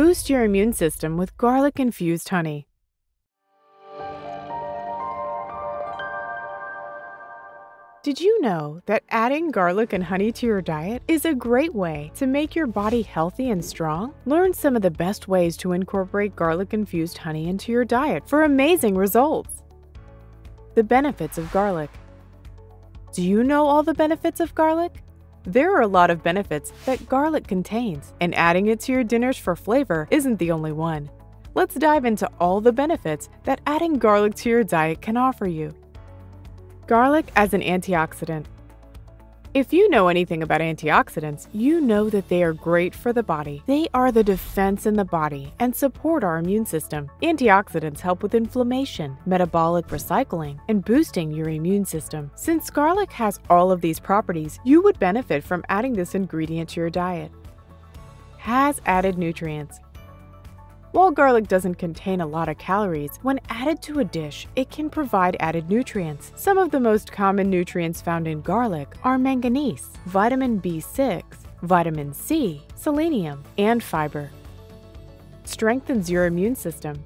Boost your immune system with garlic infused honey. Did you know that adding garlic and honey to your diet is a great way to make your body healthy and strong? Learn some of the best ways to incorporate garlic infused honey into your diet for amazing results. The benefits of garlic. Do you know all the benefits of garlic? There are a lot of benefits that garlic contains, and adding it to your dinners for flavor isn't the only one. Let's dive into all the benefits that adding garlic to your diet can offer you. Garlic as an antioxidant. If you know anything about antioxidants, you know that they are great for the body. They are the defense in the body and support our immune system. Antioxidants help with inflammation, metabolic recycling, and boosting your immune system. Since garlic has all of these properties, you would benefit from adding this ingredient to your diet. Has added nutrients. While garlic doesn't contain a lot of calories, when added to a dish, it can provide added nutrients. Some of the most common nutrients found in garlic are manganese, vitamin B6, vitamin C, selenium, and fiber. Strengthens your immune system.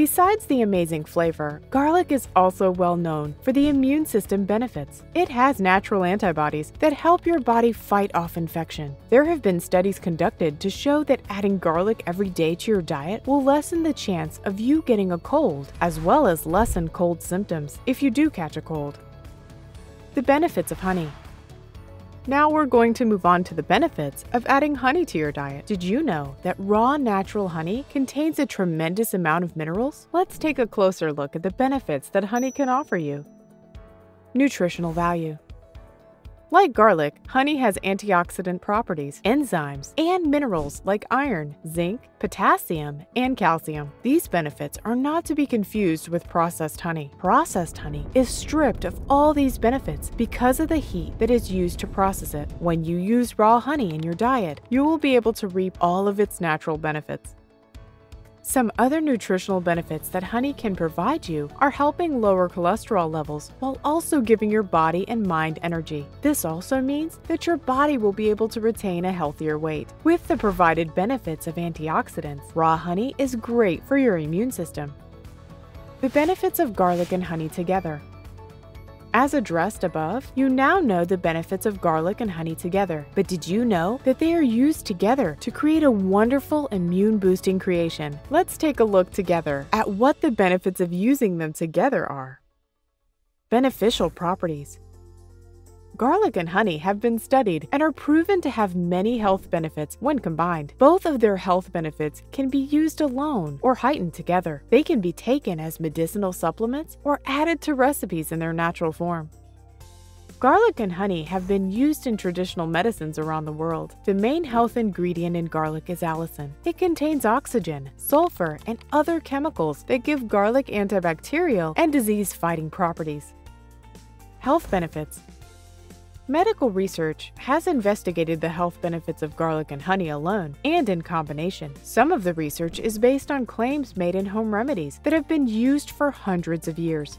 Besides the amazing flavor, garlic is also well known for the immune system benefits. It has natural antibodies that help your body fight off infection. There have been studies conducted to show that adding garlic every day to your diet will lessen the chance of you getting a cold, as well as lessen cold symptoms if you do catch a cold. The benefits of honey. Now we're going to move on to the benefits of adding honey to your diet. Did you know that raw natural honey contains a tremendous amount of minerals? Let's take a closer look at the benefits that honey can offer you. Nutritional value. Like garlic, honey has antioxidant properties, enzymes, and minerals like iron, zinc, potassium, and calcium. These benefits are not to be confused with processed honey. Processed honey is stripped of all these benefits because of the heat that is used to process it. When you use raw honey in your diet, you will be able to reap all of its natural benefits. Some other nutritional benefits that honey can provide you are helping lower cholesterol levels while also giving your body and mind energy. This also means that your body will be able to retain a healthier weight. With the provided benefits of antioxidants, raw honey is great for your immune system. The benefits of garlic and honey together. As addressed above, you now know the benefits of garlic and honey together. But did you know that they are used together to create a wonderful immune boosting creation? Let's take a look together at what the benefits of using them together are. Beneficial properties. Garlic and honey have been studied and are proven to have many health benefits when combined. Both of their health benefits can be used alone or heightened together. They can be taken as medicinal supplements or added to recipes in their natural form. Garlic and honey have been used in traditional medicines around the world. The main health ingredient in garlic is allicin. It contains oxygen, sulfur, and other chemicals that give garlic antibacterial and disease fighting properties. Health benefits Medical research has investigated the health benefits of garlic and honey alone and in combination. Some of the research is based on claims made in home remedies that have been used for hundreds of years.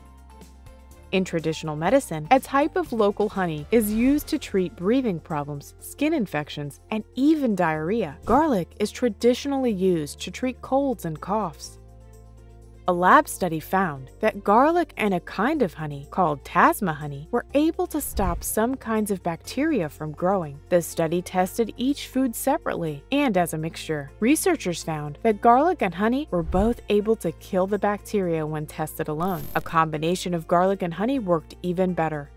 In traditional medicine, a type of local honey is used to treat breathing problems, skin infections, and even diarrhea. Garlic is traditionally used to treat colds and coughs. A lab study found that garlic and a kind of honey called tasma honey were able to stop some kinds of bacteria from growing. The study tested each food separately and as a mixture. Researchers found that garlic and honey were both able to kill the bacteria when tested alone. A combination of garlic and honey worked even better.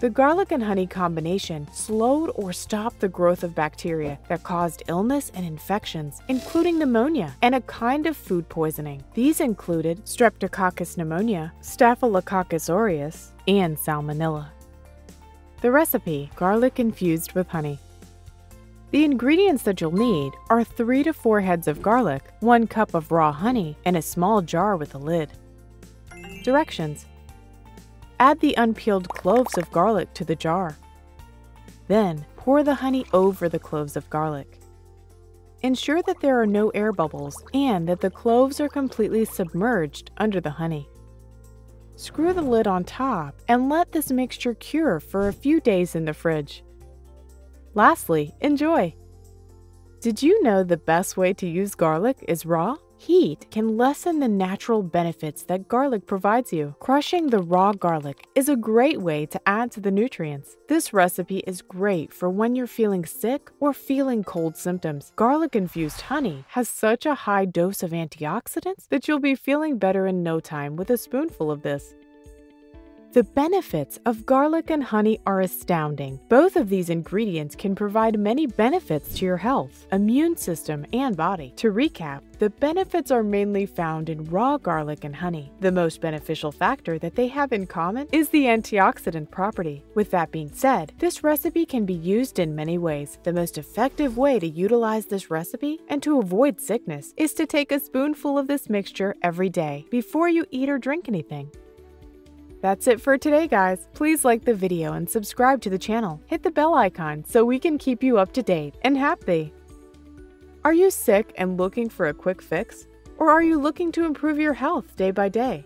The garlic and honey combination slowed or stopped the growth of bacteria that caused illness and infections, including pneumonia and a kind of food poisoning. These included Streptococcus pneumonia, Staphylococcus aureus, and Salmonella. The recipe garlic infused with honey. The ingredients that you'll need are 3 to 4 heads of garlic, 1 cup of raw honey, and a small jar with a lid. Directions Add the unpeeled cloves of garlic to the jar. Then, pour the honey over the cloves of garlic. Ensure that there are no air bubbles and that the cloves are completely submerged under the honey. Screw the lid on top and let this mixture cure for a few days in the fridge. Lastly, enjoy! Did you know the best way to use garlic is raw? Heat can lessen the natural benefits that garlic provides you. Crushing the raw garlic is a great way to add to the nutrients. This recipe is great for when you're feeling sick or feeling cold symptoms. Garlic infused honey has such a high dose of antioxidants that you'll be feeling better in no time with a spoonful of this. The benefits of garlic and honey are astounding. Both of these ingredients can provide many benefits to your health, immune system, and body. To recap, the benefits are mainly found in raw garlic and honey. The most beneficial factor that they have in common is the antioxidant property. With that being said, this recipe can be used in many ways. The most effective way to utilize this recipe and to avoid sickness is to take a spoonful of this mixture every day before you eat or drink anything. That's it for today, guys. Please like the video and subscribe to the channel. Hit the bell icon so we can keep you up to date and happy. Are you sick and looking for a quick fix? Or are you looking to improve your health day by day?